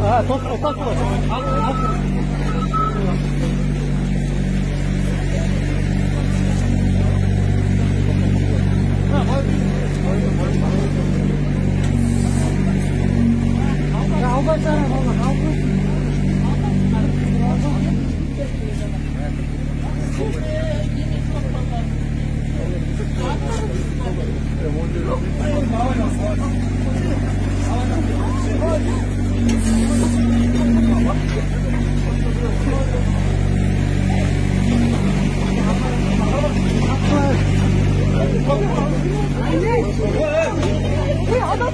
Ha top opak olacak. Al, al.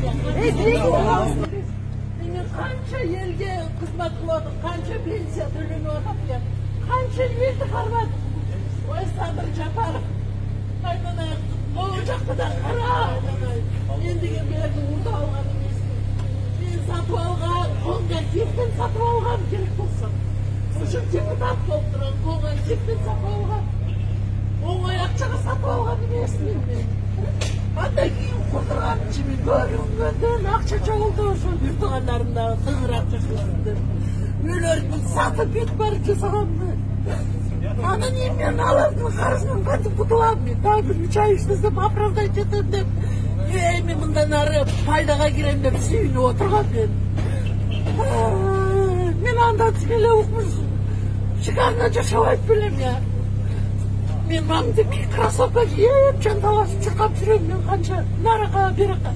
baksana, al, al. Meni qancha yilga xizmat qildim, qancha pensiya to'lanayotibdi. Qancha yerni qarmadim. Voy Sabir Japarov. Qaynona o'joqdan qara. Endiga berdi urdi olganim esda. Men sotib olgan, qo'ngan ketdim sotib olgan kerak bo'lsa. O'sha deputat bo'lib turgan, qo'ngan ketdim sotib olgan. O'ng ko'ringandan ақша жоғалды ошо ютугандарымда сыңыр акча кылды үйлөрүмдү сатып кетип барып жасаганмын анан эми мен алардын карызын кантип кутулам мен дагы бир үч ай иштесем оправдать этем деп эми мындан ары пайдага кирем деп сүйүнүп отургам мен мен анда эле укмуш шикарда жашабайт белем я мен мамдеки кроссовка кийип жанталашып чуркап жүрөм мен канча нарага берака